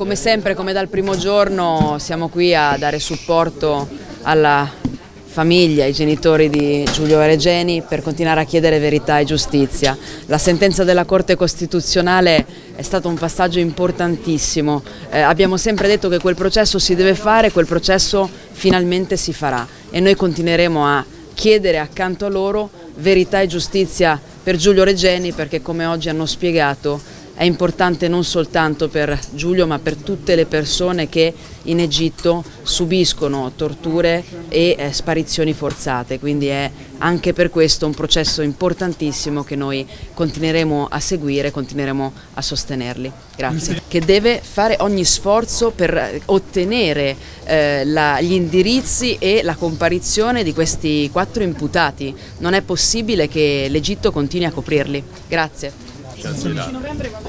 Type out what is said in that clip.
Come sempre, come dal primo giorno, siamo qui a dare supporto alla famiglia, ai genitori di Giulio Regeni per continuare a chiedere verità e giustizia. La sentenza della Corte Costituzionale è stato un passaggio importantissimo, eh, abbiamo sempre detto che quel processo si deve fare, quel processo finalmente si farà e noi continueremo a chiedere accanto a loro verità e giustizia per Giulio Regeni perché come oggi hanno spiegato è importante non soltanto per Giulio ma per tutte le persone che in Egitto subiscono torture e eh, sparizioni forzate, quindi è anche per questo un processo importantissimo che noi continueremo a seguire, continueremo a sostenerli. Grazie. Che deve fare ogni sforzo per ottenere eh, la, gli indirizzi e la comparizione di questi quattro imputati. Non è possibile che l'Egitto continui a coprirli. Grazie. Grazie.